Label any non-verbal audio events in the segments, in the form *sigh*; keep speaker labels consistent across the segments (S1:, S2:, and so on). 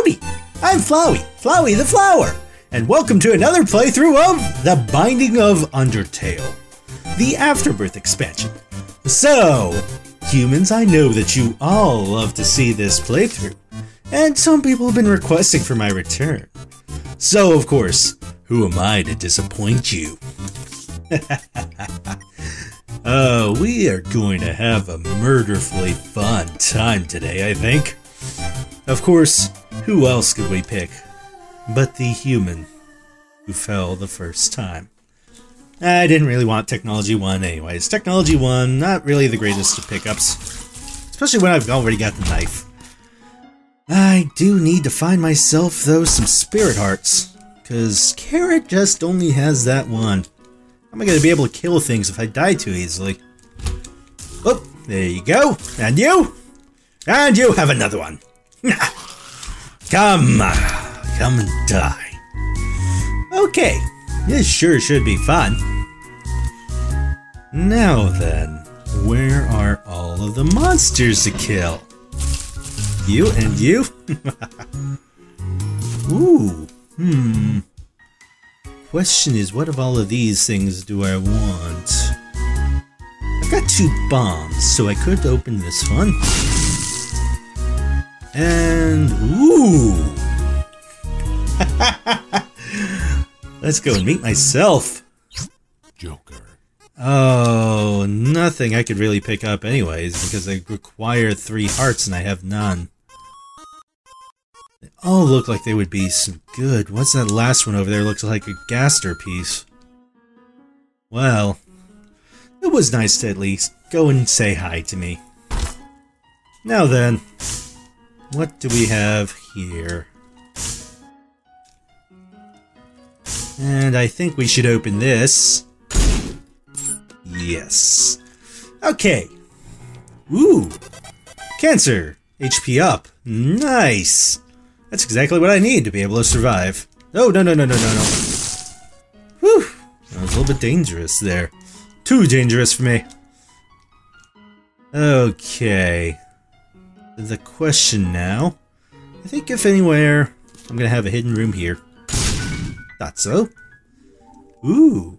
S1: Howdy! I'm Flowey, Flowey the Flower, and welcome to another playthrough of The Binding of Undertale, the Afterbirth expansion. So, humans, I know that you all love to see this playthrough, and some people have been requesting for my return. So, of course, who am I to disappoint you? Oh, *laughs* we are going to have a murderfully fun time today, I think. Of course, who else could we pick but the human who fell the first time? I didn't really want Technology 1 anyways. Technology 1, not really the greatest of pickups. Especially when I've already got the knife. I do need to find myself, though, some Spirit Hearts. Because Chara just only has that one. How am I going to be able to kill things if I die too easily? Oh, there you go. And you? And you have another one. *laughs* come, come and die. Okay, this sure should be fun. Now then, where are all of the monsters to kill? You and you? *laughs* Ooh, hmm. Question is, what of all of these things do I want? I've got two bombs, so I could open this one. And, ooh! *laughs* Let's go and meet myself.
S2: Joker.
S1: Oh, nothing I could really pick up anyways, because I require three hearts and I have none. They all look like they would be some good. What's that last one over there? Looks like a Gaster piece. Well, it was nice to at least go and say hi to me. Now then, what do we have here? And I think we should open this. Yes. Okay. Ooh. Cancer. HP up. Nice. That's exactly what I need to be able to survive. Oh, no, no, no, no, no, no. Whew. That was a little bit dangerous there. Too dangerous for me. Okay. The question now. I think if anywhere, I'm gonna have a hidden room here. Thought so. Ooh.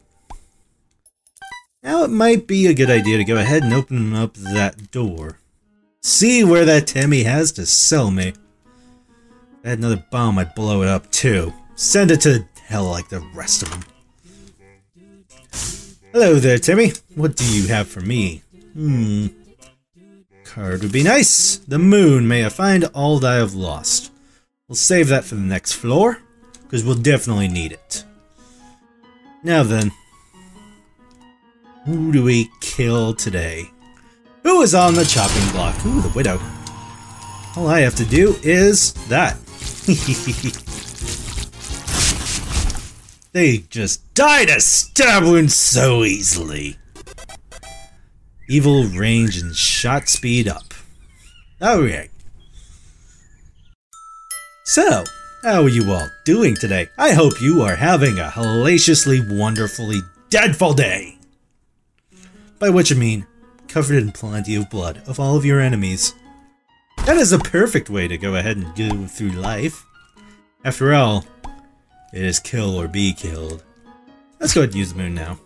S1: Now it might be a good idea to go ahead and open up that door. See where that Temmie has to sell me. If I had another bomb, I'd blow it up too. Send it to hell like the rest of them. Hello there, Temmie. What do you have for me? Hmm. Card would be nice. The moon. May I find all that I have lost. We'll save that for the next floor, because we'll definitely need it. Now then. Who do we kill today? Who is on the chopping block? Ooh, the widow. All I have to do is that. *laughs* they just died a stab wound so easily. Evil range and shot speed up. Alright. So, how are you all doing today? I hope you are having a hellaciously, wonderfully deadful day. By which I mean, covered in plenty of blood of all of your enemies. That is a perfect way to go ahead and go through life. After all, it is kill or be killed. Let's go ahead and use the moon now.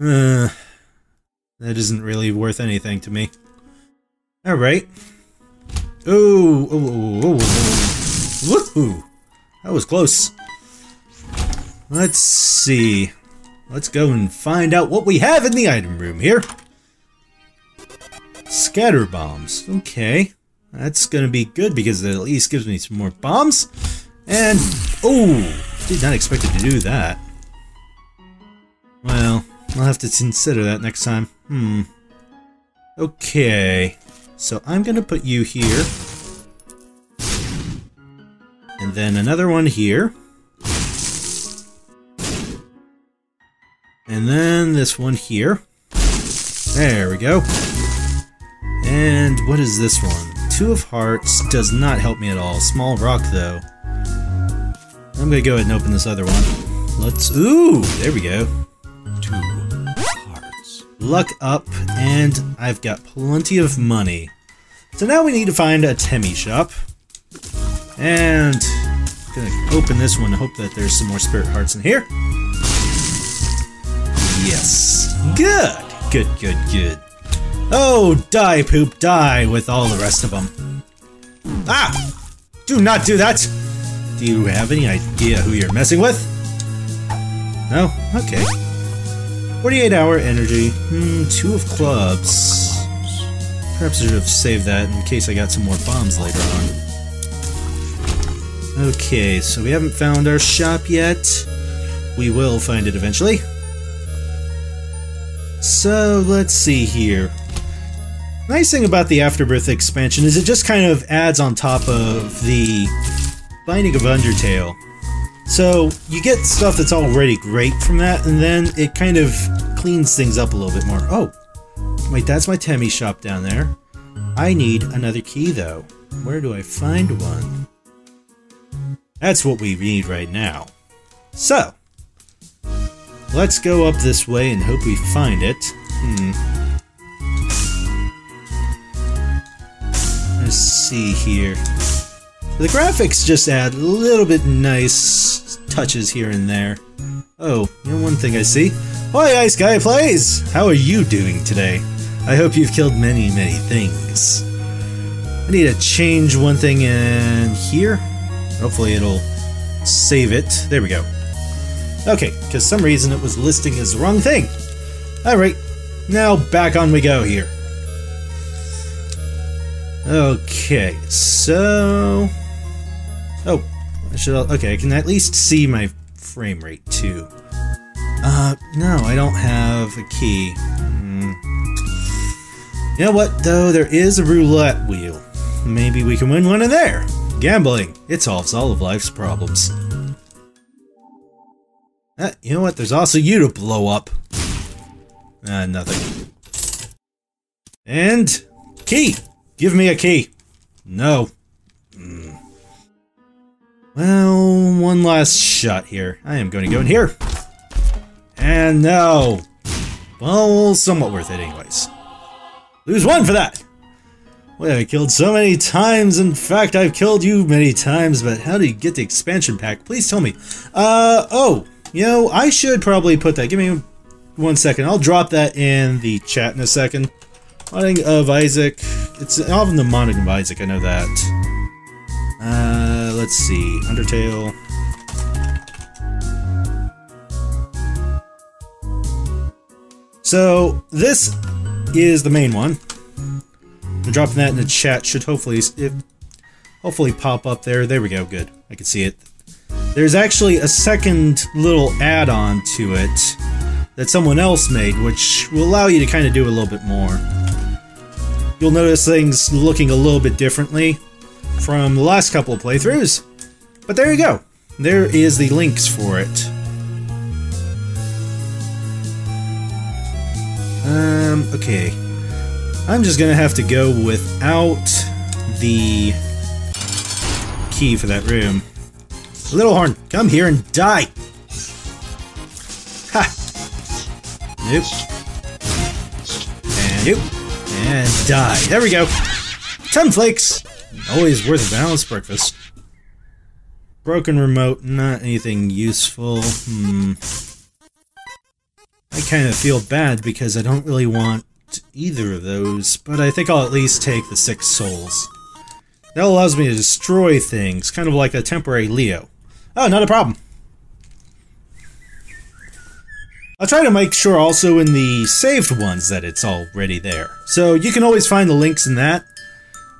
S1: Uh, that isn't really worth anything to me. Alright. Oh, oh, oh, oh, oh. Woohoo! That was close. Let's see. Let's go and find out what we have in the item room here. Scatter bombs. Okay. That's gonna be good because it at least gives me some more bombs. And, oh, did not expect it to do that. Well, I'll have to consider that next time. Hmm. Okay. So I'm gonna put you here. And then another one here. And then this one here. There we go. And what is this one? Two of Hearts does not help me at all. Small Rock, though. I'm gonna go ahead and open this other one. Let's... Ooh! There we go. Luck up, and I've got plenty of money. So now we need to find a Temmie shop. And gonna open this one. Hope that there's some more spirit hearts in here. Yes. Good. Good. Good. Good. Oh, die, poop, die with all the rest of them. Ah! Do not do that! Do you have any idea who you're messing with? No? Okay. 48 hour energy. Hmm, two of clubs. Perhaps I should have saved that in case I got some more bombs later on. Okay, so we haven't found our shop yet. We will find it eventually. So, let's see here. Nice thing about the Afterbirth expansion is it just kind of adds on top of the Binding of Undertale. So, you get stuff that's already great from that, and then it kind of cleans things up a little bit more. Oh, wait, that's my Temmie shop down there. I need another key, though. Where do I find one? That's what we need right now. So, let's go up this way and hope we find it. Hmm. Let's see here. The graphics just add a little bit nice touches here and there. Oh, you know one thing I see? Hi, Ice Guy Plays! How are you doing today? I hope you've killed many, many things. I need to change one thing in here. Hopefully it'll save it. There we go. Okay, because some reason it was listing as the wrong thing. Alright, now back on we go here. Okay, so... Oh, I should... Okay, I can at least see my frame rate, too. Uh, no, I don't have a key. Mm. You know what, though? There is a roulette wheel. Maybe we can win one in there. Gambling. It solves all of life's problems. Uh, you know what? There's also you to blow up. Uh, nothing. And... Key! Give me a key. No. Well, one last shot here. I am going to go in here. And no. Well, somewhat worth it anyways. Lose one for that. Well, I killed so many times. In fact, I've killed you many times, but how do you get the expansion pack? Please tell me. Uh, oh, you know, I should probably put that. Give me one second. I'll drop that in the chat in a second. Modding of Isaac. It's often the modding of Isaac, I know that. Uh, let's see. Undertale. So, this is the main one. I'm dropping that in the chat. Should hopefully, if, hopefully pop up there. There we go. Good. I can see it. There's actually a second little add-on to it that someone else made, which will allow you to kind of do a little bit more you'll notice things looking a little bit differently from the last couple of playthroughs. But there you go. There is the links for it. Um, okay. I'm just gonna have to go without the key for that room. Little Horn, come here and die! Ha! Nope. And nope. And die. There we go. Ten flakes! Always worth a balanced breakfast. Broken remote, not anything useful. Hmm. I kind of feel bad because I don't really want either of those, but I think I'll at least take the six souls. That allows me to destroy things, kind of like a temporary Leo. Oh, not a problem. I'll try to make sure also in the saved ones that it's already there. So you can always find the links in that,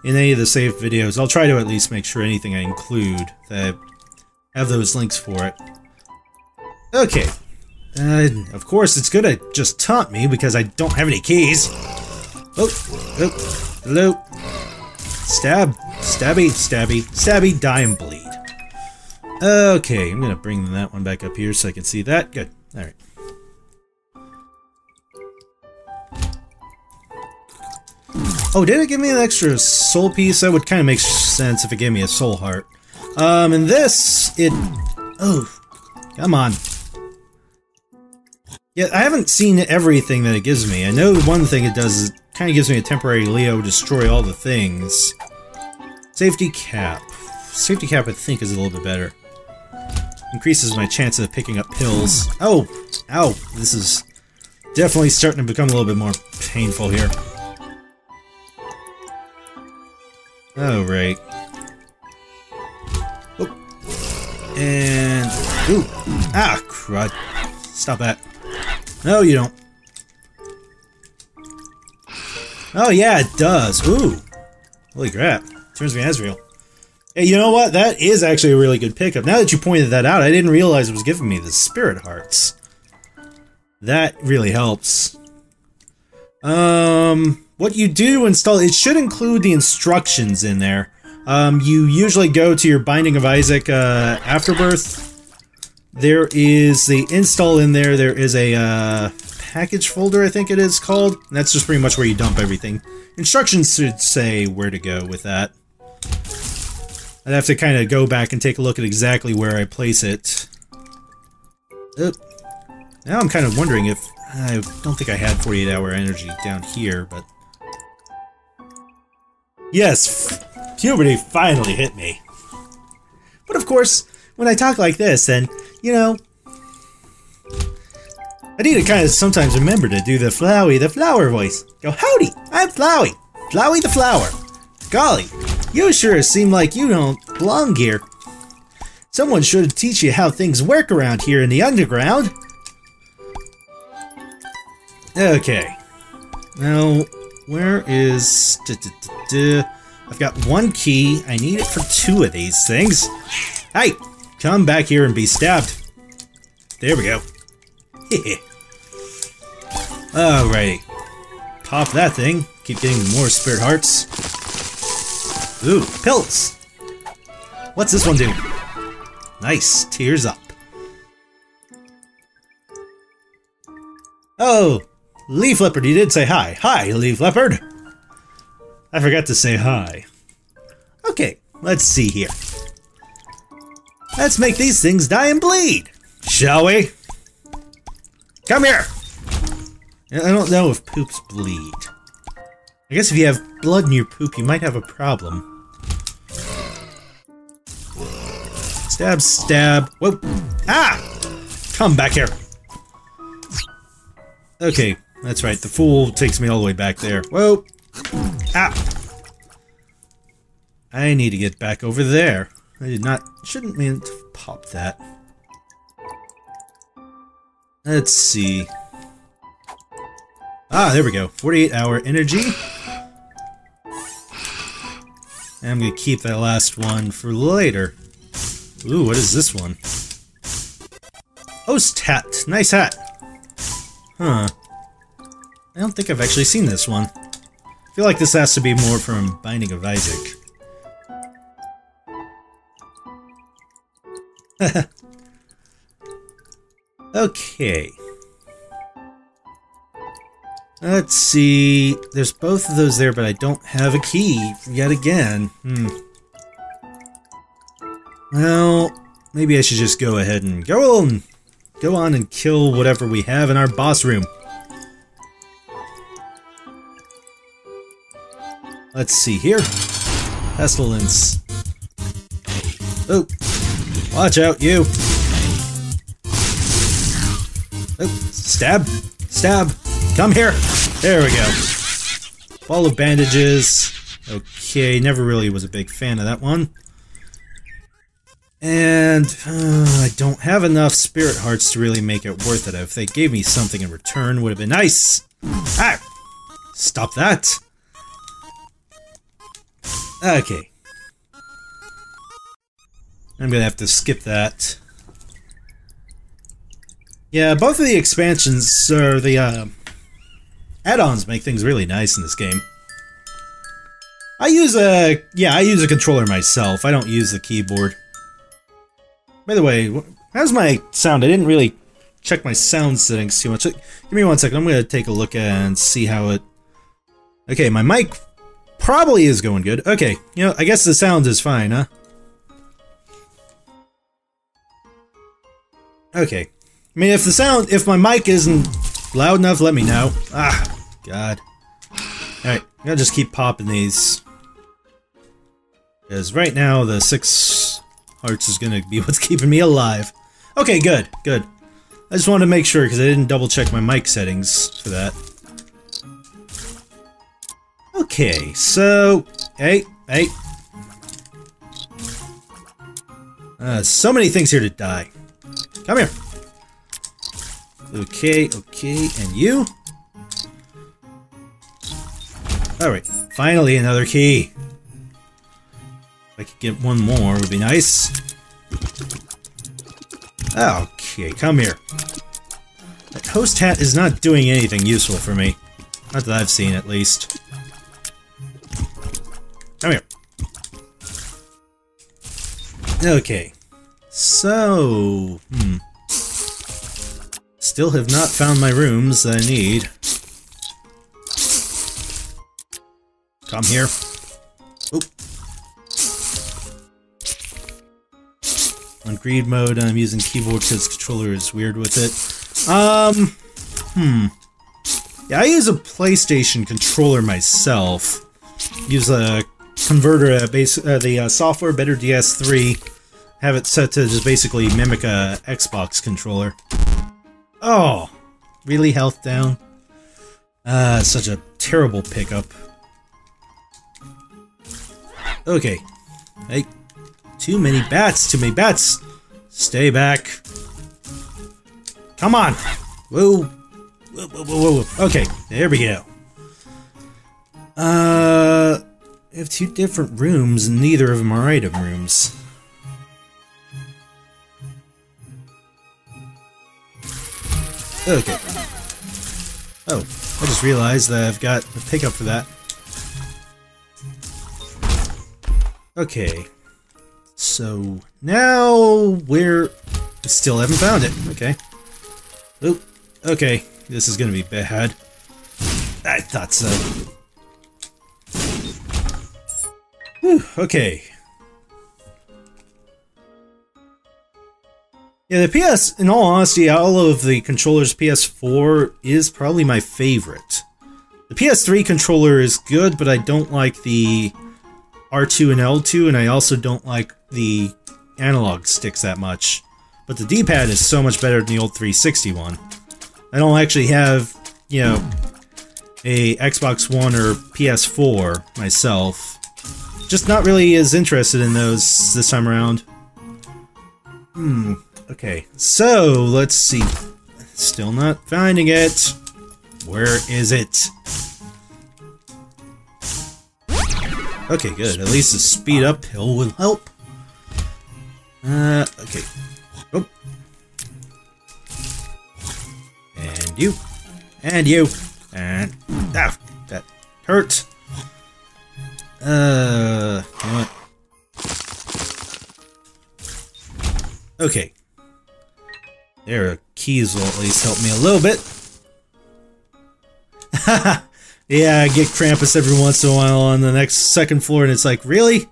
S1: in any of the saved videos. I'll try to at least make sure anything I include that have those links for it. Okay. Uh, of course, it's gonna just taunt me because I don't have any keys. Oh, oh, hello. Stab, stabby, stabby, stabby, die and bleed. Okay, I'm gonna bring that one back up here so I can see that. Good. Alright. Oh, did it give me an extra soul piece? That would kind of make sense if it gave me a soul heart. Um, and this, it... Oh, come on. Yeah, I haven't seen everything that it gives me. I know one thing it does is it kind of gives me a temporary Leo destroy all the things. Safety cap. safety cap I think is a little bit better. Increases my chance of picking up pills. Oh! Ow! This is definitely starting to become a little bit more painful here. Oh, right. Oh. And... Ooh! Ah, crud. Stop that. No, you don't. Oh, yeah, it does. Ooh. Holy crap. Turns me Asriel. Hey, you know what? That is actually a really good pickup. Now that you pointed that out, I didn't realize it was giving me the spirit hearts. That really helps. Um, what you do install, it should include the instructions in there. Um, you usually go to your Binding of Isaac uh, Afterbirth. There is the install in there. There is a uh, package folder, I think it is called. That's just pretty much where you dump everything. Instructions should say where to go with that. I'd have to kind of go back and take a look at exactly where I place it. Oop. Now I'm kind of wondering if... I don't think I had 48 hour energy down here, but... Yes! Puberty finally hit me. But of course, when I talk like this, then, you know... I need to kind of sometimes remember to do the Flowey the Flower voice. Go, howdy, I'm Flowey. Flowey the Flower. Golly, you sure seem like you don't belong here. Someone should teach you how things work around here in the underground. Okay. Now, where is... Duh, duh, duh, I've got one key. I need it for two of these things. Hey, come back here and be stabbed. There we go. *laughs* Alrighty. Pop that thing. Keep getting more spirit hearts. Ooh, pills! What's this one do? Nice, tears up. Oh, Leaf Leopard, you did say hi. Hi, Leaf Leopard! I forgot to say hi. Okay, let's see here. Let's make these things die and bleed, shall we? Come here! I don't know if poops bleed. I guess if you have blood in your poop, you might have a problem. Stab, stab. Whoa. Ah! Come back here. Okay, that's right. The fool takes me all the way back there. Whoa. Ah! I need to get back over there. I did not... Shouldn't mean to pop that. Let's see. Ah, there we go. 48 hour energy. And I'm gonna keep that last one for later. Ooh, what is this one? Host hat. Nice hat. Huh. I don't think I've actually seen this one. I feel like this has to be more from Binding of Isaac. *laughs* okay. Let's see. There's both of those there, but I don't have a key yet again. Hmm. Well, maybe I should just go ahead and go on, go on and kill whatever we have in our boss room. Let's see here. Pestilence. Oh, watch out, you. Oh, stab, stab. Come here. There we go. Ball of bandages. Okay, never really was a big fan of that one. And uh, I don't have enough spirit hearts to really make it worth it. If they gave me something in return, would have been nice. Ah! Stop that. Okay. I'm gonna have to skip that. Yeah, both of the expansions, or the uh, add-ons make things really nice in this game. I use a, yeah, I use a controller myself. I don't use the keyboard. By the way, how's my sound? I didn't really check my sound settings too much. Give me one second. I'm going to take a look and see how it... Okay, my mic probably is going good. Okay, you know, I guess the sound is fine, huh? Okay. I mean, if the sound, if my mic isn't loud enough, let me know. Ah, God. Alright, I'll just keep popping these. Because right now, the six hearts is gonna be *laughs* what's keeping me alive. Okay, good, good. I just wanted to make sure, because I didn't double check my mic settings for that. Okay, so... Hey, hey. Uh, so many things here to die. Come here. Okay, okay, and you? Alright, finally another key. If I could get one more, would be nice. Okay, come here. That host hat is not doing anything useful for me. Not that I've seen, at least. Come here. Okay. So... Hmm. Still have not found my rooms that I need. Come here. Oop. On greed mode, I'm using keyboard because controller is weird with it. Um, hmm. Yeah, I use a PlayStation controller myself. Use a converter, uh, base, uh, the uh, software Better DS3. Have it set to just basically mimic a Xbox controller. Oh, really health down? Ah, such a terrible pickup. Okay. Hey, too many bats, too many bats. Stay back. Come on. Whoa. Whoa, whoa, whoa, whoa. Okay, there we go. Uh, I have two different rooms, and neither of them are item rooms. Okay. Oh, I just realized that I've got a pickup for that. Okay. So, now we're... Still haven't found it. Okay. Oop. Okay. This is gonna be bad. I thought so. Whew, okay. Yeah, the PS, in all honesty, all of the controllers PS4 is probably my favorite. The PS3 controller is good, but I don't like the R2 and L2, and I also don't like the analog sticks that much. But the D-pad is so much better than the old 360 one. I don't actually have, you know, a Xbox One or PS4 myself. Just not really as interested in those this time around. Hmm, Okay, so let's see. Still not finding it. Where is it? Okay, good. At least the speed up uphill will help. Uh, okay. Oh. And you. And you. And... Ah, that hurt. Uh? Okay, there, are keys will at least help me a little bit. *laughs* yeah, I get Krampus every once in a while on the next second floor, and it's like, really?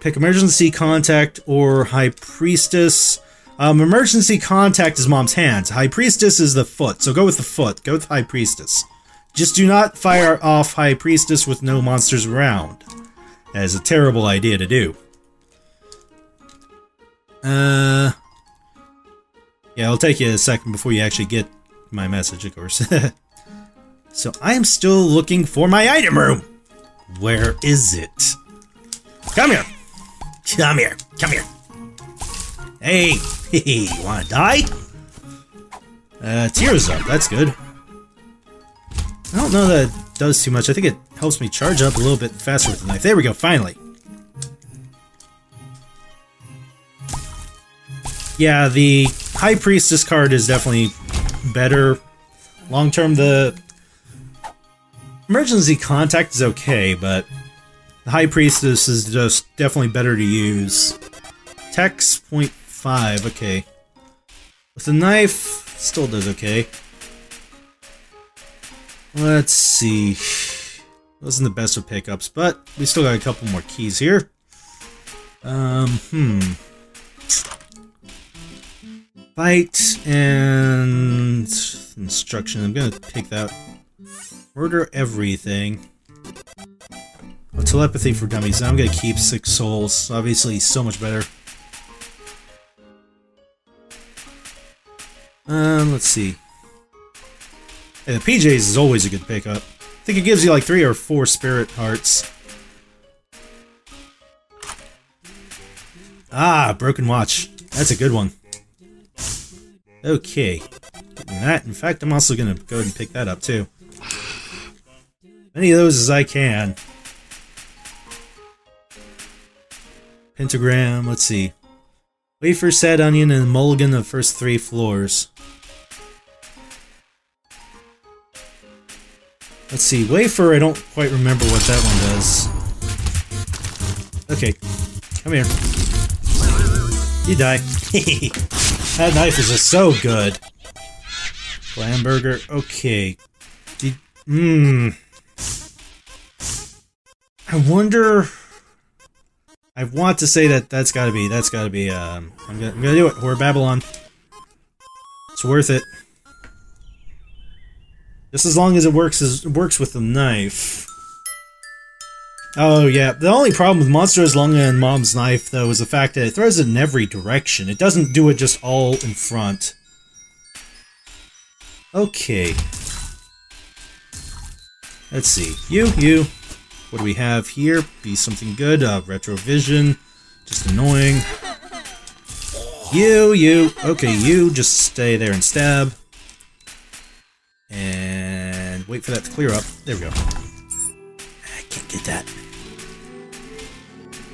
S1: Pick emergency contact or high priestess. Um, emergency contact is mom's hands. High priestess is the foot, so go with the foot. Go with high priestess. Just do not fire off high priestess with no monsters around. That is a terrible idea to do. Uh, yeah, it'll take you a second before you actually get my message, of course. *laughs* so I am still looking for my item room. Where is it? Come here. Come here. Come here. Hey, *laughs* you wanna die? Uh, tears up, that's good. I don't know that it does too much. I think it helps me charge up a little bit faster with the knife. There we go, finally. Yeah, the High Priestess card is definitely better. Long term, the Emergency Contact is okay, but the High Priestess is just definitely better to use. Tex 0.5, okay. With the knife, still does okay. Let's see. Wasn't the best of pickups, but we still got a couple more keys here. Um, hmm. Fight and instruction. I'm gonna pick that. Murder everything. Until telepathy for dummies. I'm gonna keep six souls. Obviously, so much better. Um, let's see. Hey, the PJs is always a good pickup. I think it gives you like three or four spirit hearts. Ah, broken watch. That's a good one. Okay. That. In fact, I'm also gonna go ahead and pick that up too. Many of those as I can. Pentagram, let's see. Wafer, sad onion, and mulligan the first three floors. Let's see, wafer, I don't quite remember what that one does. Okay, come here. You die. *laughs* that knife is just so good. Glamburger, okay. Mmm. I wonder... I want to say that that's gotta be, that's gotta be, um... I'm gonna, I'm gonna do it. We're Babylon. It's worth it. Just as long as it works as works with the knife. Oh yeah, the only problem with Monstro's Lunga and Mom's knife though is the fact that it throws it in every direction. It doesn't do it just all in front. Okay. Let's see. You, you. What do we have here? Be something good. Uh, retrovision. Just annoying. You, you. Okay, you. Just stay there and stab. And wait for that to clear up. There we go. I can't get that.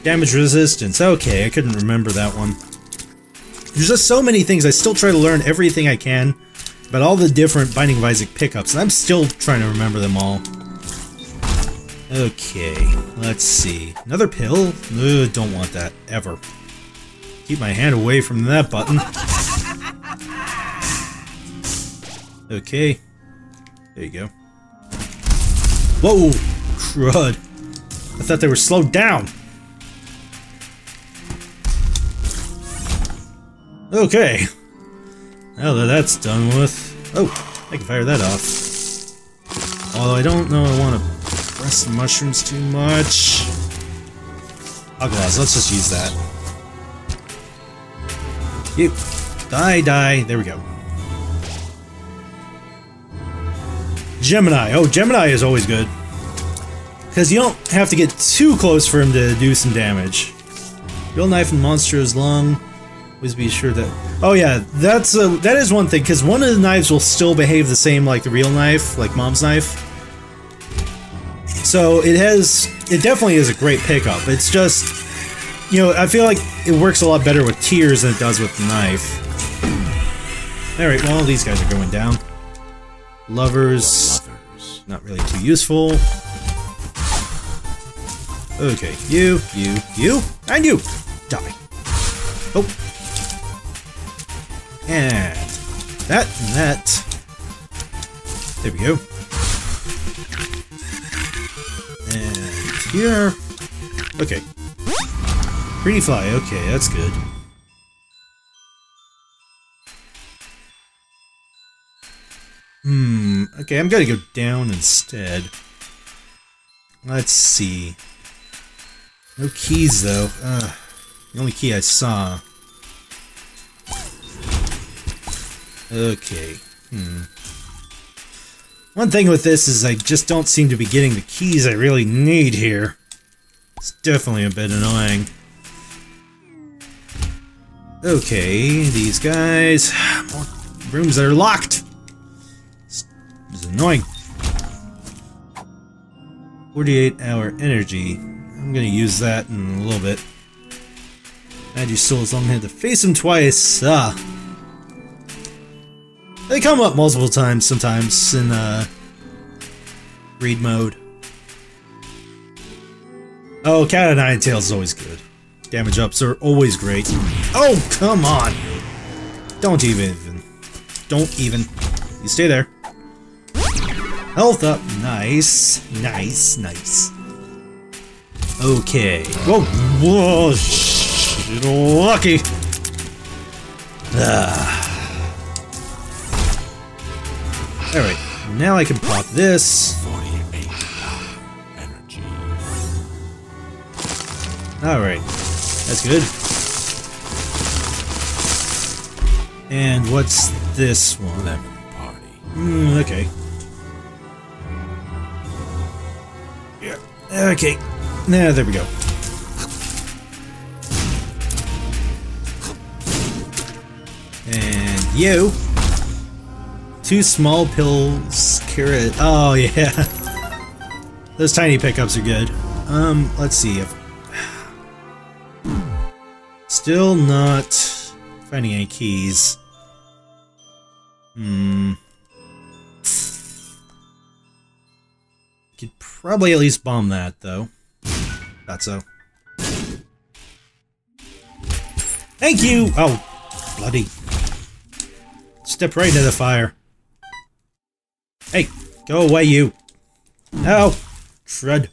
S1: Damage resistance. Okay, I couldn't remember that one. There's just so many things. I still try to learn everything I can about all the different Binding of Isaac pickups, and I'm still trying to remember them all. Okay, let's see. Another pill? Ugh, don't want that, ever. Keep my hand away from that button. *laughs* Okay. There you go. Whoa! Crud. I thought they were slowed down. Okay. Now that that's done with... Oh, I can fire that off. Although I don't know I want to press the mushrooms too much. Hoglaz, let's just use that. You. Die, die. There we go. Gemini. Oh, Gemini is always good. Because you don't have to get too close for him to do some damage. Real knife and Monstro's lung. Always be sure that... Oh yeah, that's a, that is one thing, because one of the knives will still behave the same like the real knife, like mom's knife. So it has... It definitely is a great pickup. It's just... You know, I feel like it works a lot better with tears than it does with the knife. Alright, well, these guys are going down. Lovers...
S2: Lovers.
S1: Not really too useful. Okay, you, you, you, and you! Die. Oh. And that and that. There we go. And here. Okay. Pretty fly, okay, that's good. Okay, I'm gonna go down instead. Let's see. No keys, though. Ugh. The only key I saw. Okay. Hmm. One thing with this is I just don't seem to be getting the keys I really need here. It's definitely a bit annoying. Okay, these guys. More rooms that are locked. Is annoying. 48 hour energy. I'm gonna use that in a little bit. Add your souls long had to face him twice. Ah. They come up multiple times sometimes in uh read mode. Oh, Cat of Nine Tails is always good. Damage ups are always great. Oh, come on! Don't even. Don't even. You stay there. Health up. Nice. Nice, nice. Okay. Whoa! Whoa! Lucky! Ah. Alright, now I can pop this.
S2: 48 energy.
S1: Alright. That's good. And what's this one? Mm, okay. Okay. Now there we go. And you. Two small pills, carrot. Oh *laughs* yeah. Those tiny pickups are good. Um, let's see if Still not finding any keys. Hmm. Could probably at least bomb that, though. Thought so. Thank you! Oh, bloody. Step right into the fire. Hey, go away, you. No! Shred.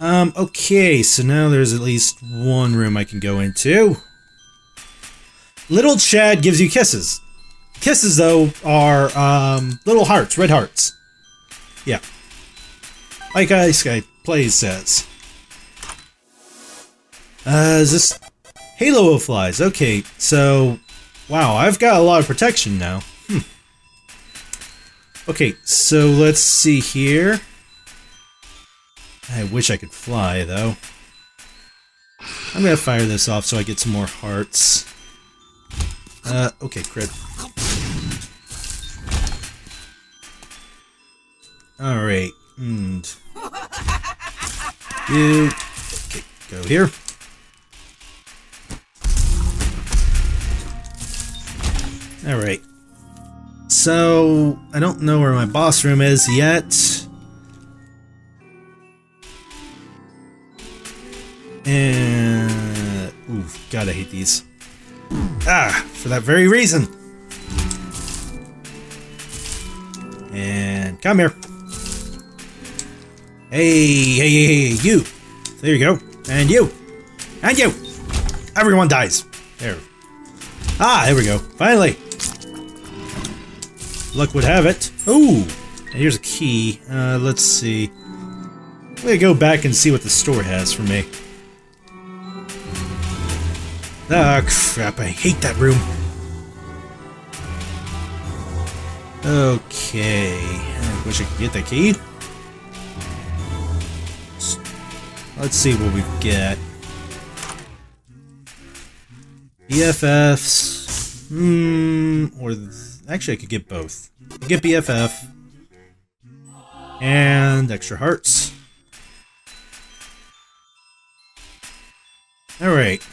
S1: Um, okay, so now there's at least one room I can go into. Little Chad gives you kisses. Kisses, though, are, um, little hearts, red hearts. Yeah. Like Ice Guy Plays says. Uh, is this... Halo of Flies. Okay, so... Wow, I've got a lot of protection now. Hmm. Okay, so let's see here. I wish I could fly, though. I'm gonna fire this off so I get some more hearts. Uh, okay, crit. Alright, and... You... Okay, go here. Alright. So, I don't know where my boss room is yet. And... Ooh, God, I hate these. Ah, for that very reason. And come here. Hey, hey, hey, hey, you. There you go. And you. And you. Everyone dies. There. Ah, there we go. Finally. Luck would have it. Ooh. And here's a key. Uh, let's see. I'm gonna go back and see what the store has for me. Ah, crap, I hate that room. Okay, I wish I could get that key. Let's see what we've got. BFFs. Hmm, or actually I could get both. I could get BFF and extra hearts. Alright.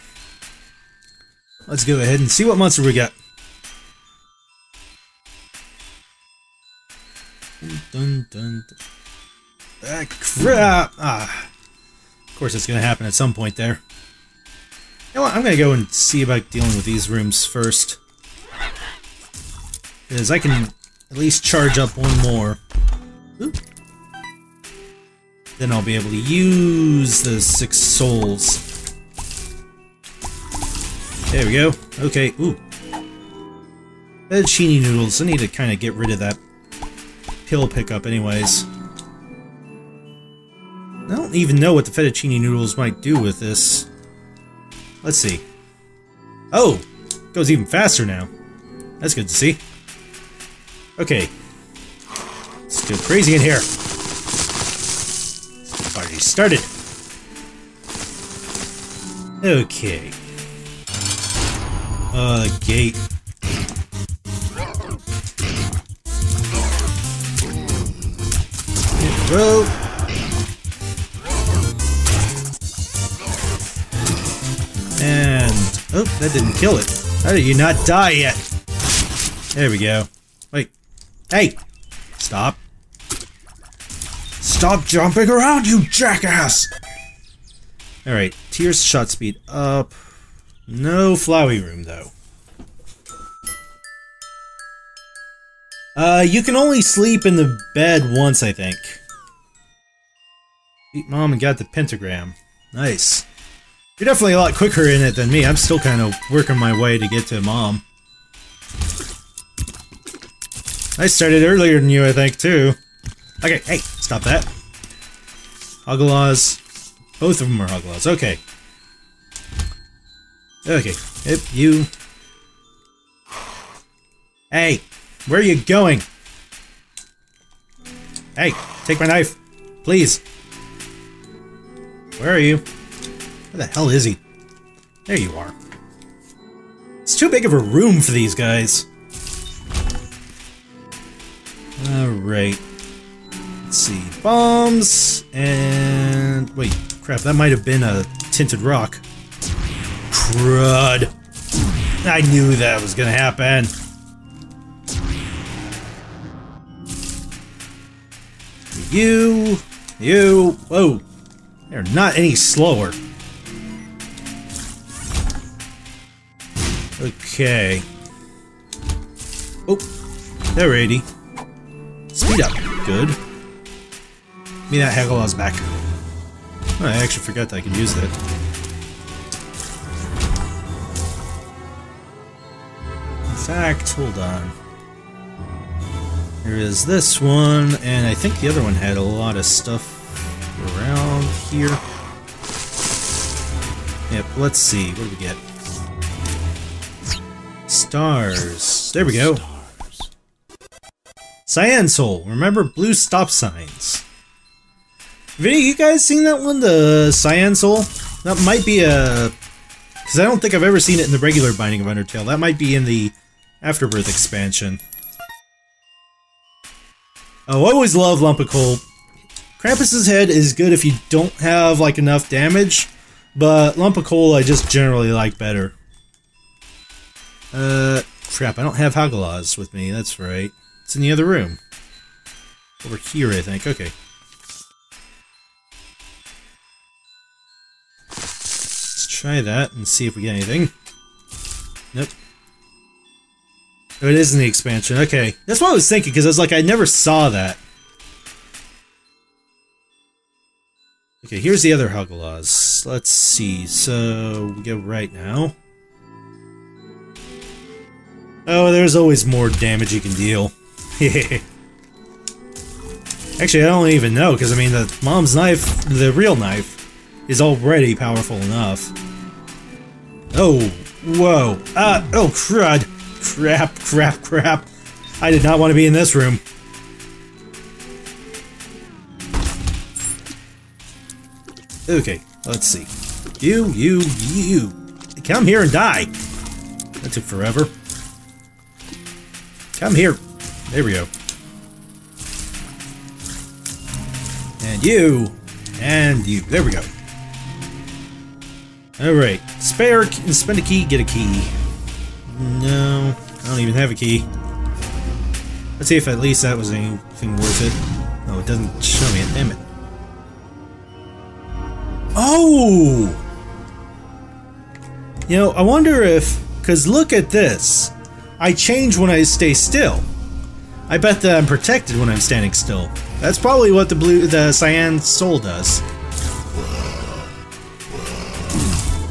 S1: Let's go ahead and see what monster we got. Dun, dun, dun. Ah, crap! Ah. Course it's gonna happen at some point there. You know what, I'm gonna go and see about dealing with these rooms first. Because I can at least charge up one more. Ooh. Then I'll be able to use the six souls. There we go. Okay, ooh. Fettuccine noodles. I need to kind of get rid of that pill pickup anyways. I don't even know what the fettuccine noodles might do with this. Let's see. Oh! It goes even faster now. That's good to see. Okay. Go crazy in here. Party started. Okay. Uh, gate. Road. Oh, that didn't kill it. How did you not die yet? There we go. Wait. Hey! Stop. Stop jumping around, you jackass! Alright, Tears shot speed up. No flowy room, though. Uh, you can only sleep in the bed once, I think. Beat mom and got the pentagram. Nice. You're definitely a lot quicker in it than me. I'm still kind of working my way to get to mom. I started earlier than you, I think, too. Okay, hey, stop that. Hoglaws. Both of them are Huglaws. Okay. Okay. Yep, you. Hey, where are you going? Hey, take my knife. Please. Where are you? Where the hell is he? There you are. It's too big of a room for these guys. Alright. Let's see. Bombs and... Wait, crap, that might have been a tinted rock. Crud. I knew that was gonna happen. You, you, whoa. They're not any slower. Okay. Oh, they're 80. Speed up. Good. Give me that Hagalaz back. Oh, I actually forgot that I could use that. In fact, hold on. There is this one, and I think the other one had a lot of stuff around here. Yep, let's see. What do we get? Stars. There we go. Cyan Soul. Remember blue stop signs. Of you guys seen that one, the Cyan Soul? That might be a... Because I don't think I've ever seen it in the regular Binding of Undertale. That might be in the Afterbirth expansion. Oh, I always love Lump of Coal. Krampus's head is good if you don't have like enough damage, but Lump of Coal I just generally like better. Uh, crap, I don't have Hagalaz with me, that's right. It's in the other room. Over here, I think. Okay. Let's try that and see if we get anything. Nope. Oh, it is in the expansion. Okay. That's what I was thinking, because I was like, I never saw that. Okay, here's the other Hagalaz. Let's see. So, we go right now. Oh, there's always more damage you can deal. *laughs* Actually, I don't even know, because I mean, the mom's knife, the real knife, is already powerful enough. Oh, whoa. Ah, oh, crud. Crap, crap, crap. I did not want to be in this room. Okay, let's see. You, you, you. Come here and die. That took forever. Come here. There we go. And you. And you. There we go. Alright. Spare, and spend a key, get a key. No, I don't even have a key. Let's see if at least that was anything worth it. No, it doesn't show me it, damn it. Oh! You know, I wonder if... Because look at this. I change when I stay still. I bet that I'm protected when I'm standing still. That's probably what the blue, the cyan soul does.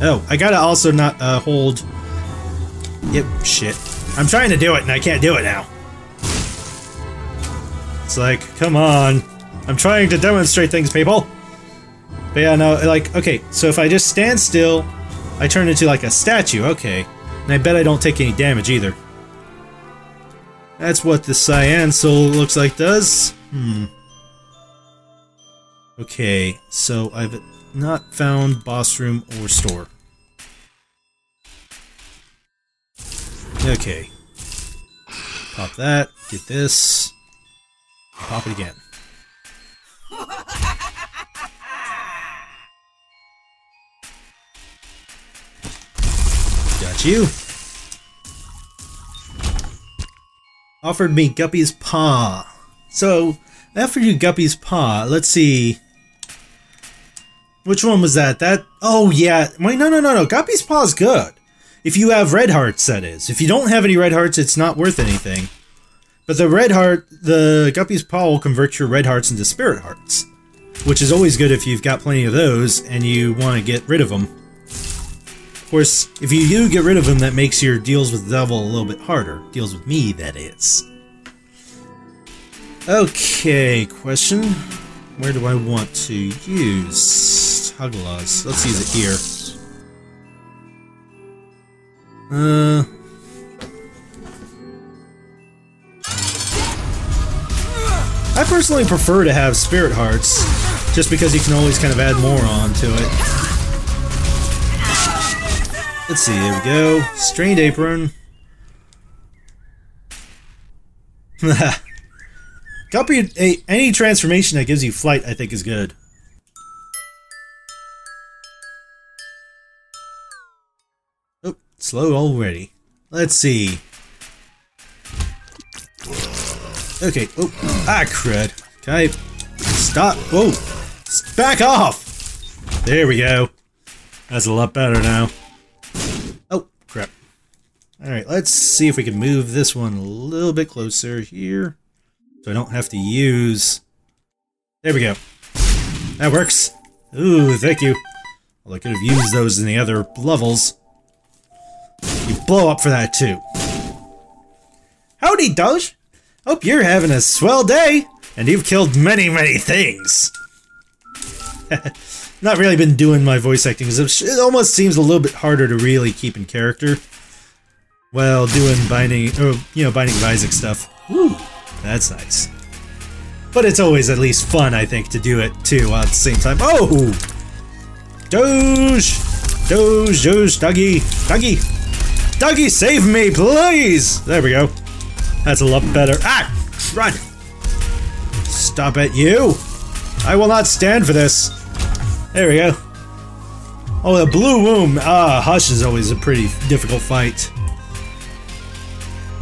S1: Oh, I gotta also not uh, hold. Yep, shit. I'm trying to do it and I can't do it now. It's like, come on. I'm trying to demonstrate things, people. But yeah, no, like, okay, so if I just stand still, I turn into like a statue, okay. And I bet I don't take any damage either. That's what the Cyan Soul looks like does. Hmm. Okay, so I've not found boss room or store. Okay. Pop that, get this. Pop it again. Got you. Offered me Guppy's Paw. So, offered you Guppy's Paw. Let's see. Which one was that? That. Oh, yeah. Wait, no, no, no, no. Guppy's Paw is good. If you have red hearts, that is. If you don't have any red hearts, it's not worth anything. But the red heart, the Guppy's Paw will convert your red hearts into spirit hearts. Which is always good if you've got plenty of those and you want to get rid of them. Of course, if you do get rid of them, that makes your deals with the devil a little bit harder. Deals with me, that is. Okay, question. Where do I want to use? Hagalaz. Let's use it here. Uh. I personally prefer to have Spirit Hearts, just because you can always kind of add more on to it. Let's see, here we go. Strained Apron. *laughs* Copy a, any transformation that gives you flight, I think, is good. Oh, slow already. Let's see. Okay, oh, ah, crud. Okay, stop. Whoa, back off! There we go. That's a lot better now. Alright, let's see if we can move this one a little bit closer here. So I don't have to use... There we go. That works. Ooh, thank you. Well, I could have used those in the other levels. You blow up for that too. Howdy, Doge! Hope you're having a swell day, and you've killed many, many things. *laughs* Not really been doing my voice acting, because it almost seems a little bit harder to really keep in character. While doing binding, or, you know, Binding of Isaac stuff. Woo, that's nice. But it's always at least fun, I think, to do it too at the same time. Oh! Doge! Doge, Doge, Dougie, Dougie! Dougie, save me, please! There we go. That's a lot better. Ah! Run! Stop it, you! I will not stand for this. There we go. Oh, the blue womb. Ah, Hush is always a pretty difficult fight.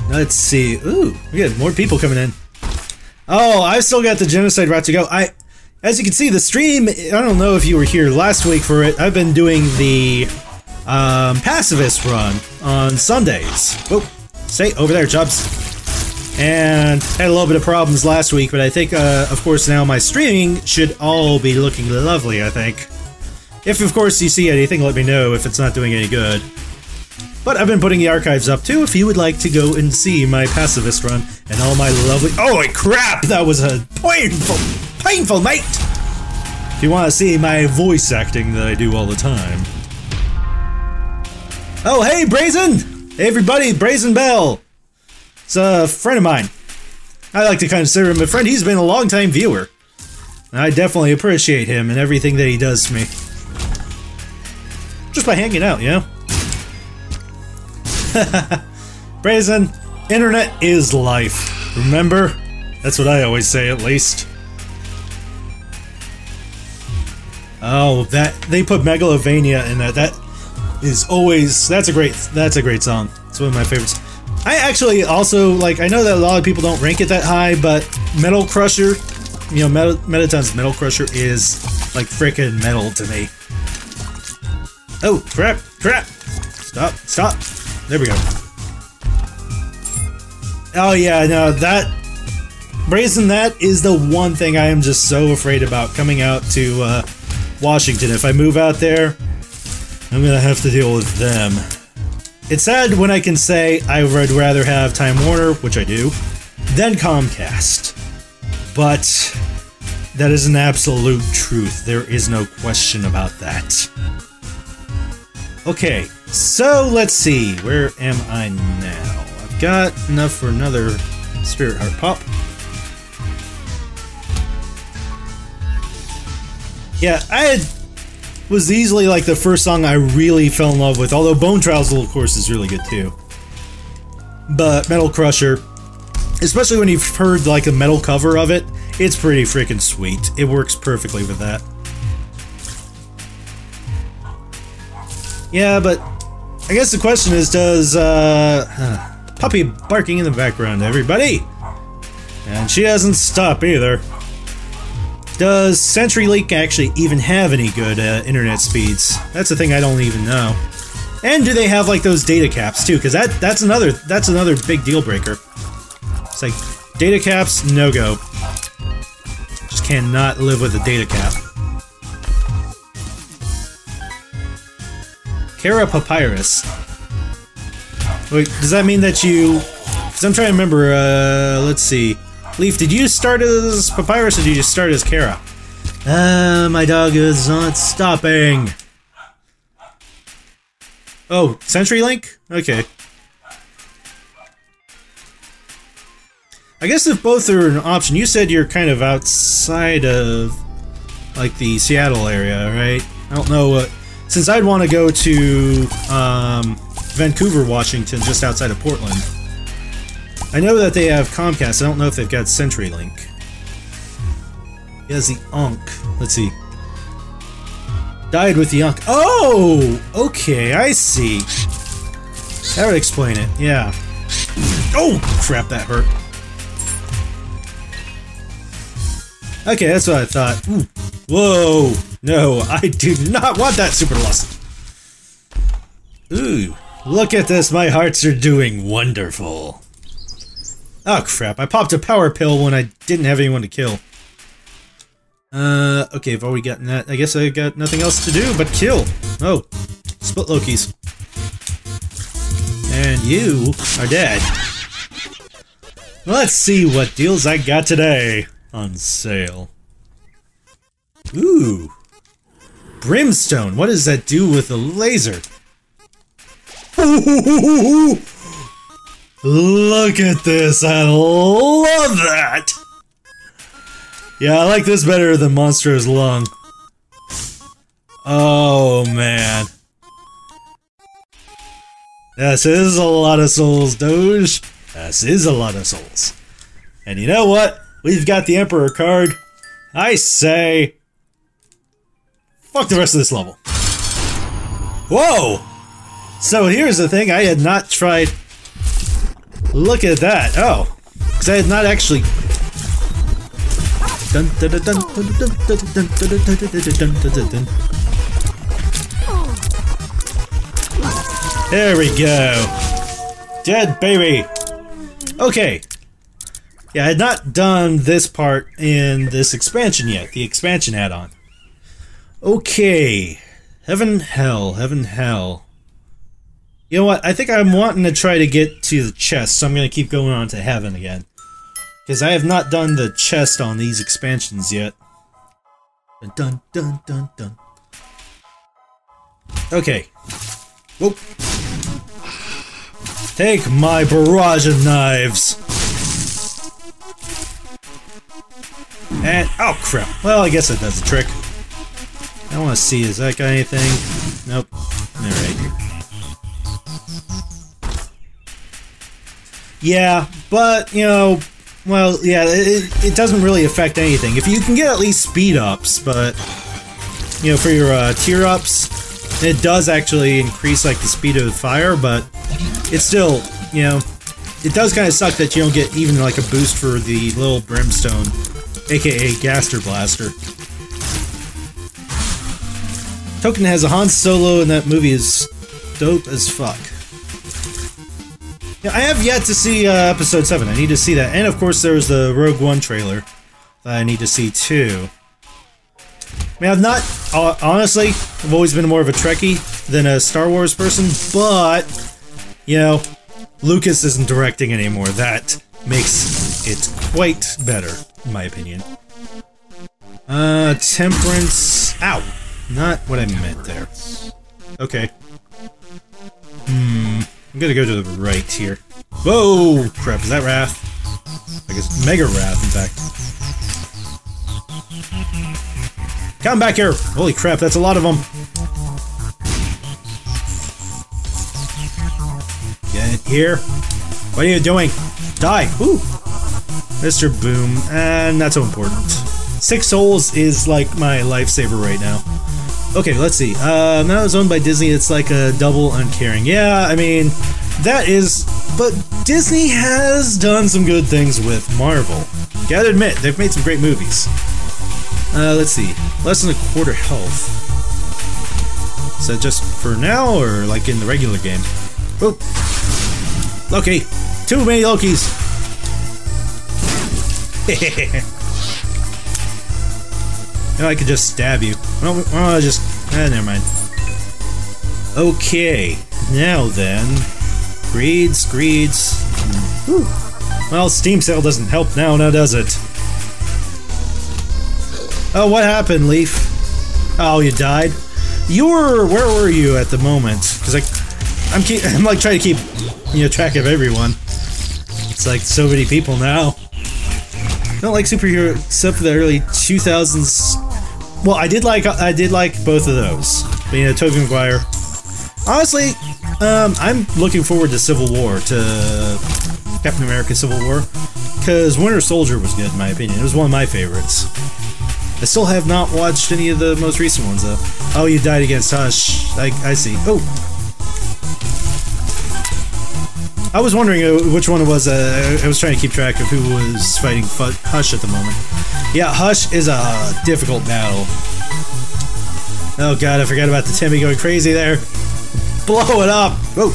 S1: Let's see. Ooh, we got more people coming in. Oh, I've still got the genocide route to go. I, as you can see, the stream. I don't know if you were here last week for it. I've been doing the um, pacifist run on Sundays. Oh, stay over there, Chubs. And had a little bit of problems last week, but I think, uh, of course, now my streaming should all be looking lovely. I think. If, of course, you see anything, let me know if it's not doing any good. But I've been putting the archives up too if you would like to go and see my pacifist run and all my lovely- Oh crap! That was a painful, painful mate! If you want to see my voice acting that I do all the time. Oh hey Brazen! Hey everybody, Brazen Bell! It's a friend of mine. I like to consider him a friend. He's been a long time viewer. I definitely appreciate him and everything that he does for me. Just by hanging out, you know? *laughs* Brazen, internet is life. Remember? That's what I always say, at least. Oh, that they put Megalovania in that. That is always that's a great that's a great song. It's one of my favorites. I actually also like I know that a lot of people don't rank it that high, but Metal Crusher, you know, Metal, Mettaton's Metal Crusher is like freaking metal to me. Oh crap! Crap! Stop! Stop! There we go. Oh yeah, no, that Brazen, that is the one thing I am just so afraid about coming out to uh, Washington. If I move out there, I'm gonna have to deal with them. It's sad when I can say I would rather have Time Warner, which I do, than Comcast. But that is an absolute truth. There is no question about that. Okay, so let's see. Where am I now? I've got enough for another Spirit Heart Pop. Yeah, I was easily like the first song I really fell in love with. Although Bonetrousle, of course, is really good too. But Metal Crusher, especially when you've heard like a metal cover of it, it's pretty freaking sweet. It works perfectly with that. Yeah, but I guess the question is, does uh, puppy barking in the background, everybody? And she doesn't stop either. Does CenturyLink actually even have any good uh, internet speeds? That's the thing I don't even know. And do they have like those data caps too? Because that that's another that's another big deal breaker. It's like data caps, no go. Just cannot live with a data cap. Chara Papyrus. Wait, does that mean that you? Because I'm trying to remember. Uh, let's see. Leaf, did you start as Papyrus or did you start as Chara? Ah, my dog is not stopping. Oh, Century Link? Okay. I guess if both are an option, you said you're kind of outside of, like, the Seattle area, right? I don't know what... Since I'd want to go to, um, Vancouver, Washington, just outside of Portland. I know that they have Comcast, I don't know if they've got CenturyLink. He has the Unk. Let's see. Died with the Unk. Oh! Okay, I see. That would explain it, yeah. Oh! Crap, that hurt. Okay, that's what I thought. Ooh. Whoa! No, I do not want that super lust. Ooh, look at this, my hearts are doing wonderful. Oh crap, I popped a power pill when I didn't have anyone to kill. Uh, okay, I've already gotten that. I guess I got nothing else to do but kill. Oh, split Lokis. And you are dead. Let's see what deals I got today on sale. Ooh. Brimstone. What does that do with a laser? Look at this. I love that. Yeah, I like this better than Monstro's Lung. Oh, man. This is a lot of souls, Doge. This is a lot of souls. And you know what? We've got the Emperor card. I say... Fuck the rest of this level. Whoa! So here's the thing I had not tried... Look at that. Oh. Because I had not actually... There we go. Dead baby. Okay. Yeah, I had not done this part in this expansion yet, the expansion add-on. Okay. Heaven, hell, heaven, hell. You know what? I think I'm wanting to try to get to the chest, so I'm going to keep going on to heaven again. Because I have not done the chest on these expansions yet. Dun dun dun dun dun. Okay. Whoop. Take my barrage of knives. And, oh crap. Well, I guess that does the trick. I want to see, is that got anything? Nope. Alright. Yeah, but, you know, well, yeah, it, it doesn't really affect anything. If you can get at least speed ups, but you know, for your uh, tier ups, it does actually increase like the speed of the fire, but it's still, you know, it does kind of suck that you don't get even like a boost for the little brimstone, aka Gaster Blaster. Token has a Han Solo, and that movie is dope as fuck. Yeah, I have yet to see uh, episode 7. I need to see that. And of course, there's the Rogue One trailer that I need to see too. I mean, I've not, uh, honestly, I've always been more of a Trekkie than a Star Wars person, but, you know, Lucas isn't directing anymore. That makes it quite better, in my opinion. Uh, Temperance. Ow! Not what I meant there. Okay. Hmm. I'm gonna go to the right here. Whoa! Crap, is that Wrath? I guess Mega Wrath, in fact. Come back here! Holy crap, that's a lot of them! Get here. What are you doing? Die! Woo! Mr. Boom, and not so important. Six souls is like my lifesaver right now. Okay, let's see. Uh, now it's owned by Disney. It's like a double uncaring. Yeah, I mean, that is. But Disney has done some good things with Marvel. Gotta admit, they've made some great movies. Uh, let's see. Less than a quarter health. Is that just for now, or like in the regular game? Oh! Loki! Too many Lokis! *laughs* Now I could just stab you. Well, well just... Eh, never mind. Okay. Now then... Greeds, greeds... Well, Steam Sale doesn't help now, now does it? Oh, what happened, Leaf? Oh, you died. You were where were you at the moment? Because I, I'm keep, *laughs* I'm like trying to keep you know track of everyone. It's like so many people now. I don't like superhero except for the early 2000s. Well, I did like I did like both of those. But, you know, Tobey Maguire. Honestly, um, I'm looking forward to Civil War, to Captain America Civil War, because Winter Soldier was good in my opinion. It was one of my favorites. I still have not watched any of the most recent ones though. Oh, you died against Hush. I, I see. Oh. I was wondering uh, which one it was. Uh, I was trying to keep track of who was fighting F Hush at the moment. Yeah, Hush is a difficult battle. Oh god, I forgot about the Temmie going crazy there. Blow it up! Whoa!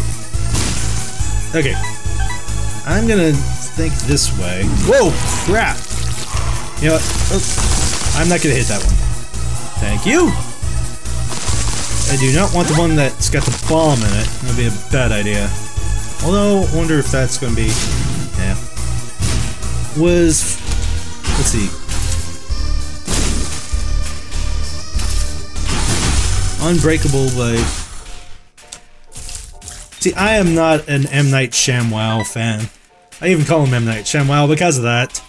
S1: Okay. I'm gonna think this way. Whoa! Crap! You know what? Oh, I'm not gonna hit that one. Thank you! I do not want the one that's got the bomb in it. That'd be a bad idea. Although, I wonder if that's gonna be... Yeah. Was... Let's see. Unbreakable by... See, I am not an M. Night Shyamalan fan. I even call him M. Night Shyamalan because of that.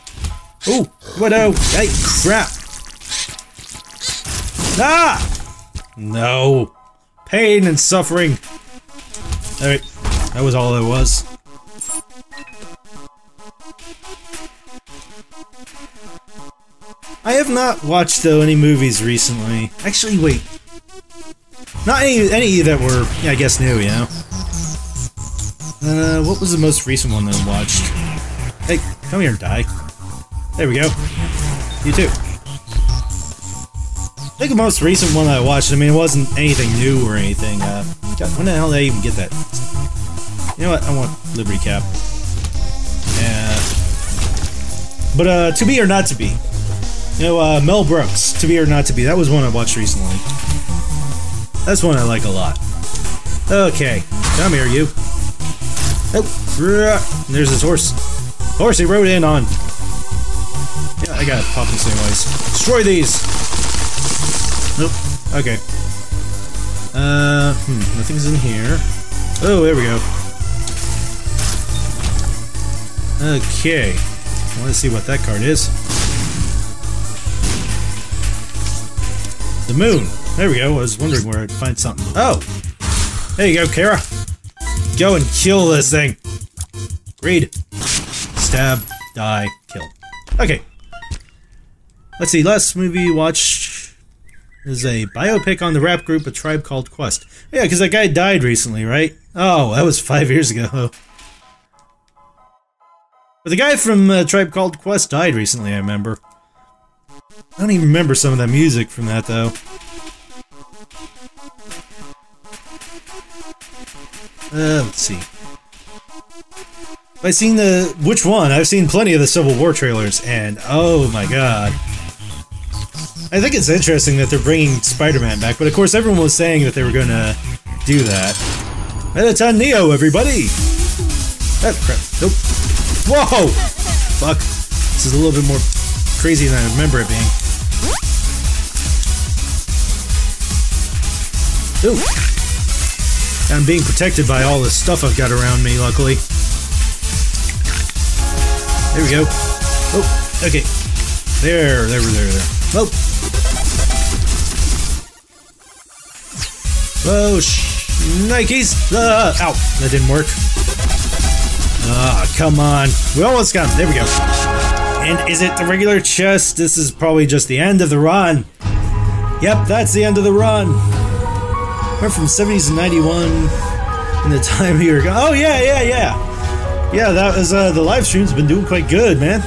S1: Oh, widow! Hey, crap! Ah! No. Pain and suffering. Alright, that was all it was. I have not watched, though, any movies recently. Actually, wait. Not any any that were, I guess, new, you know? Uh, what was the most recent one that I watched? Hey, come here and die. There we go. You too. I think the most recent one I watched, I mean, it wasn't anything new or anything. Uh, God, when the hell did I even get that? You know what? I want Liberty Cap. Yeah. But, uh, To Be or Not To Be. You know, uh, Mel Brooks, To Be or Not To Be. That was one I watched recently. That's one I like a lot. Okay, come here, you. Oh, there's his horse. Horse he rode in on. Yeah, I gotta pop the same ways. Destroy these! Nope. Okay. Uh, hmm, nothing's in here. Oh, there we go. Okay. I want to see what that card is. The moon. There we go. I was wondering where I'd find something. Oh! There you go, Chara. Go and kill this thing. Read. Stab, die, kill. Okay. Let's see, last movie watched is a biopic on the rap group A Tribe Called Quest. Yeah, because that guy died recently, right? Oh, that was five years ago. *laughs* But the guy from uh, Tribe Called Quest died recently, I remember. I don't even remember some of that music from that, though. Uh, let's see. I've seen the... Which one? I've seen plenty of the Civil War trailers, and oh my god. I think it's interesting that they're bringing Spider-Man back, but of course everyone was saying that they were gonna do that. Mettaton Neo, everybody! Oh, crap. Nope. Whoa! Fuck. This is a little bit more crazy than I remember it being. Ooh. I'm being protected by all the stuff I've got around me, luckily. There we go. Oh, okay. There, there, there, there. Oh. Whoa, Nikes! Uh, ow, that didn't work. Ah, oh, come on. We almost got him. There we go. And is it the regular chest? This is probably just the end of the run. Yep, that's the end of the run. Went from 70s to 91 in the *laughs* time we were. Oh, yeah, yeah, yeah. Yeah, that was, uh, the live stream's been doing quite good, man.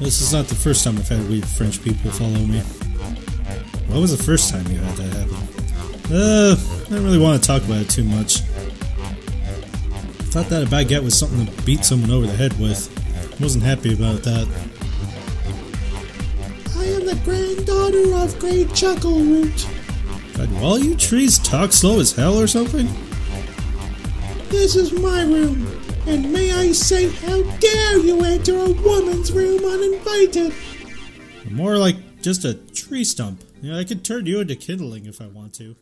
S1: This is not the first time I've had weird French people follow me. What was the first time you had that happen? Uh, I don't really want to talk about it too much. I thought that a baguette was something to beat someone over the head with. Wasn't happy about that. I am the granddaughter of Great Chuckleroot. God, do all you trees talk slow as hell or something? This is my room, and may I say, how dare you enter a woman's room uninvited? More like just a tree stump. You know, I could turn you into kindling if I want to.